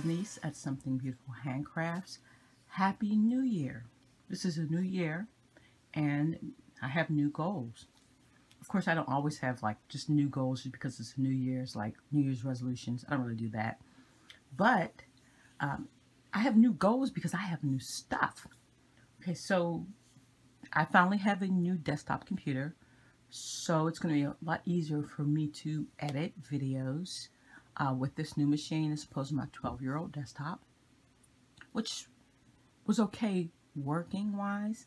Denise at Something Beautiful Handcrafts. Happy New Year. This is a new year and I have new goals. Of course, I don't always have like just new goals just because it's New Year's, like New Year's resolutions. I don't really do that. But um, I have new goals because I have new stuff. Okay, so I finally have a new desktop computer. So it's going to be a lot easier for me to edit videos uh, with this new machine as opposed to my 12-year-old desktop, which was okay working wise,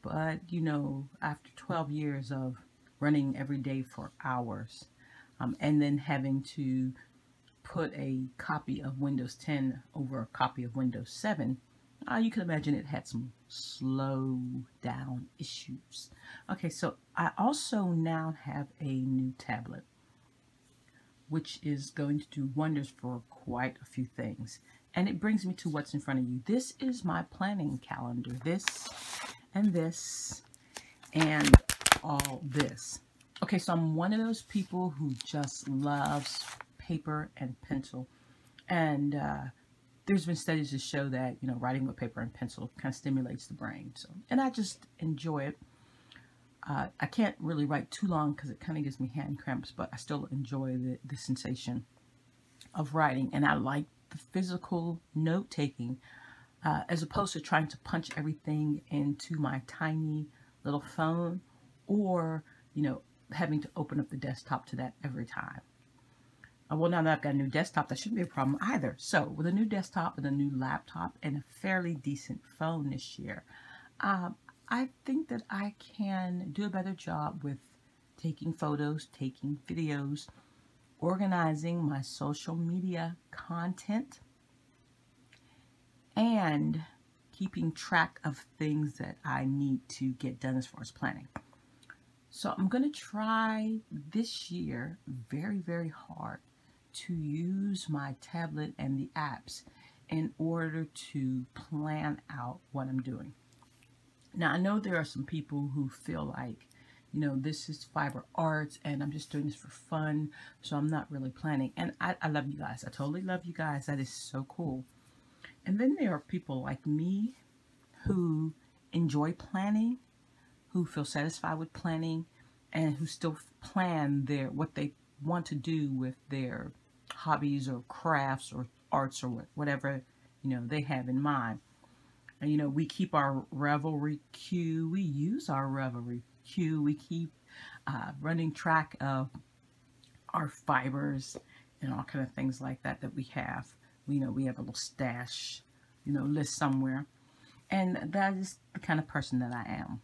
but you know, after 12 years of running every day for hours um, and then having to put a copy of Windows 10 over a copy of Windows 7, uh, you can imagine it had some slow down issues. Okay, so I also now have a new tablet, which is going to do wonders for quite a few things. And it brings me to what's in front of you. This is my planning calendar. This and this and all this. Okay, so I'm one of those people who just loves paper and pencil. And uh, there's been studies to show that, you know, writing with paper and pencil kind of stimulates the brain. So, and I just enjoy it. Uh, I can't really write too long because it kind of gives me hand cramps, but I still enjoy the, the sensation of writing. And I like the physical note taking uh, as opposed to trying to punch everything into my tiny little phone or, you know, having to open up the desktop to that every time. Uh, well, now that I've got a new desktop, that shouldn't be a problem either. So with a new desktop and a new laptop and a fairly decent phone this year, um, I think that I can do a better job with taking photos, taking videos, organizing my social media content, and keeping track of things that I need to get done as far as planning. So I'm going to try this year very, very hard to use my tablet and the apps in order to plan out what I'm doing. Now, I know there are some people who feel like, you know, this is fiber arts and I'm just doing this for fun, so I'm not really planning. And I, I love you guys. I totally love you guys. That is so cool. And then there are people like me who enjoy planning, who feel satisfied with planning, and who still plan their what they want to do with their hobbies or crafts or arts or whatever you know they have in mind. And, you know, we keep our Ravelry queue. We use our Ravelry queue. We keep uh, running track of our fibers and all kind of things like that that we have. You know, we have a little stash, you know, list somewhere. And that is the kind of person that I am.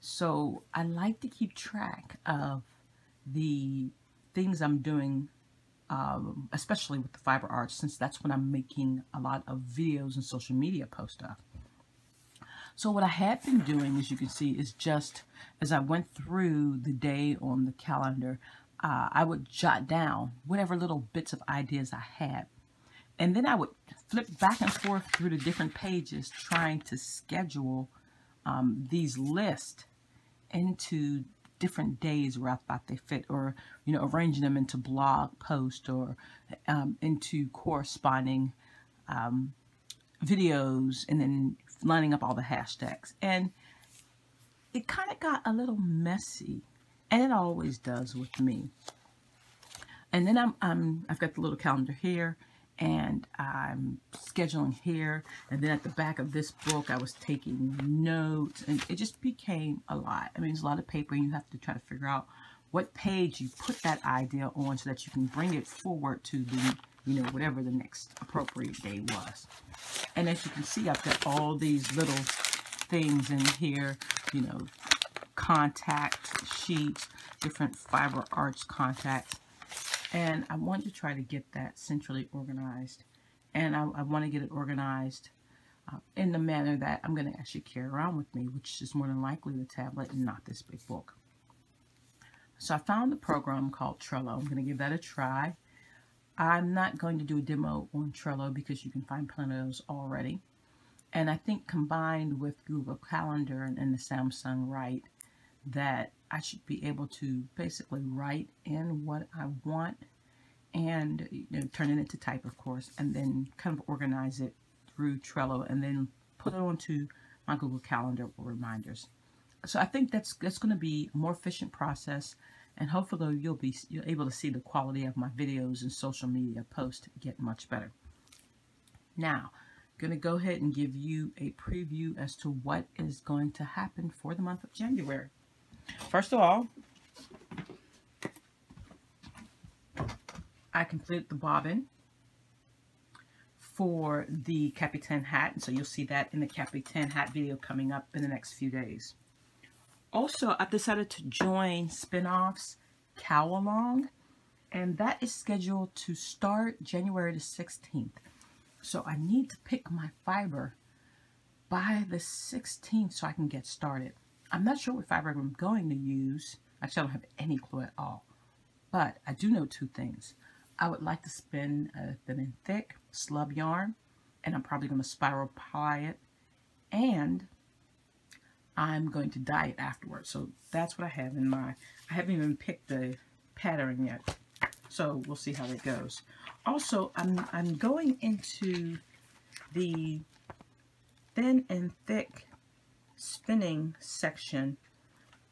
So I like to keep track of the things I'm doing, um, especially with the fiber arts, since that's when I'm making a lot of videos and social media post stuff. So what I have been doing, as you can see, is just as I went through the day on the calendar, uh, I would jot down whatever little bits of ideas I had. And then I would flip back and forth through the different pages trying to schedule um, these lists into different days where I thought they fit or, you know, arranging them into blog posts or um, into corresponding um, videos and then lining up all the hashtags. And it kind of got a little messy. And it always does with me. And then I'm, I'm, I've got the little calendar here and I'm scheduling here. And then at the back of this book, I was taking notes and it just became a lot. I mean, it's a lot of paper and you have to try to figure out what page you put that idea on so that you can bring it forward to the you know, whatever the next appropriate day was. And as you can see, I've got all these little things in here, you know, contact sheets, different fiber arts contacts. And I want to try to get that centrally organized. And I, I want to get it organized uh, in the manner that I'm going to actually carry around with me, which is more than likely the tablet and not this big book. So I found a program called Trello. I'm going to give that a try. I'm not going to do a demo on Trello because you can find plenty of those already. And I think combined with Google Calendar and, and the Samsung Write, that I should be able to basically write in what I want and you know, turn it into type, of course, and then kind of organize it through Trello and then put it onto my Google Calendar or reminders. So I think that's that's going to be a more efficient process, and hopefully you'll be you're able to see the quality of my videos and social media posts get much better. Now, I'm going to go ahead and give you a preview as to what is going to happen for the month of January. First of all, I completed the bobbin for the Capitan hat. And so you'll see that in the Capitan hat video coming up in the next few days. Also, I've decided to join Spinoff's Cow Along. And that is scheduled to start January the 16th. So I need to pick my fiber by the 16th so I can get started. I'm not sure what fiber I'm going to use. Actually, I don't have any clue at all. But I do know two things. I would like to spin uh, a thin and thick slub yarn and I'm probably going to spiral ply it and I'm going to dye it afterwards. So that's what I have in my, I haven't even picked the pattern yet. So we'll see how it goes. Also, I'm, I'm going into the thin and thick spinning section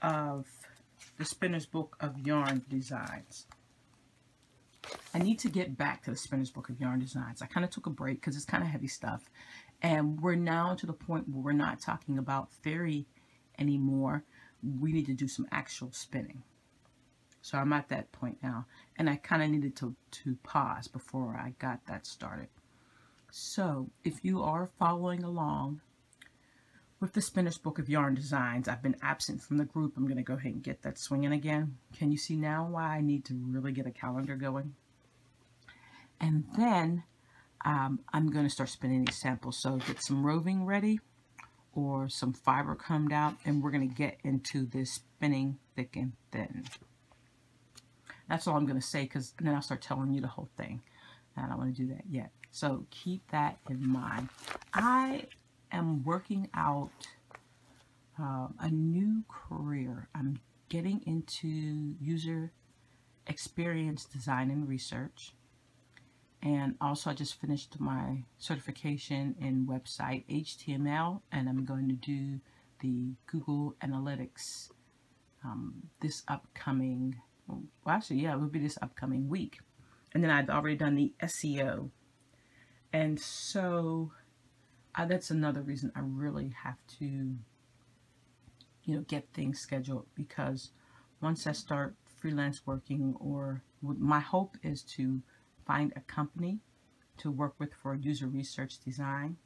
of the Spinner's Book of Yarn Designs. I need to get back to the Spinner's Book of Yarn Designs. I kind of took a break because it's kind of heavy stuff. And we're now to the point where we're not talking about fairy anymore. We need to do some actual spinning. So I'm at that point now. And I kind of needed to, to pause before I got that started. So if you are following along with the Spinner's Book of Yarn Designs, I've been absent from the group. I'm going to go ahead and get that swinging again. Can you see now why I need to really get a calendar going? And then um, I'm going to start spinning these samples. So get some roving ready or some fiber combed out and we're going to get into this spinning thick and thin. That's all I'm going to say because then I'll start telling you the whole thing. And I don't want to do that yet. So keep that in mind. I am working out uh, a new career. I'm getting into user experience design and research. And also I just finished my certification in website HTML and I'm going to do the Google Analytics um, this upcoming, well actually yeah, it will be this upcoming week. And then I've already done the SEO. And so that's another reason I really have to, you know, get things scheduled because once I start freelance working or my hope is to find a company to work with for user research design.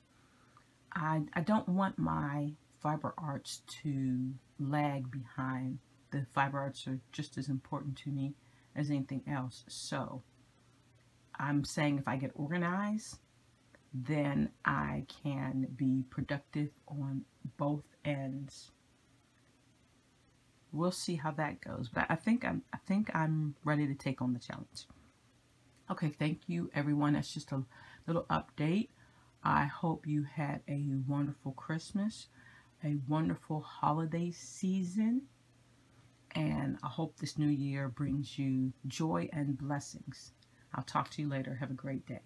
I, I don't want my fiber arts to lag behind. The fiber arts are just as important to me as anything else. So I'm saying if I get organized, then I can be productive on both ends. We'll see how that goes, but I think I'm I think I'm ready to take on the challenge. Okay, thank you everyone. That's just a little update. I hope you had a wonderful Christmas, a wonderful holiday season, and I hope this new year brings you joy and blessings. I'll talk to you later. Have a great day.